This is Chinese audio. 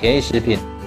便宜食品。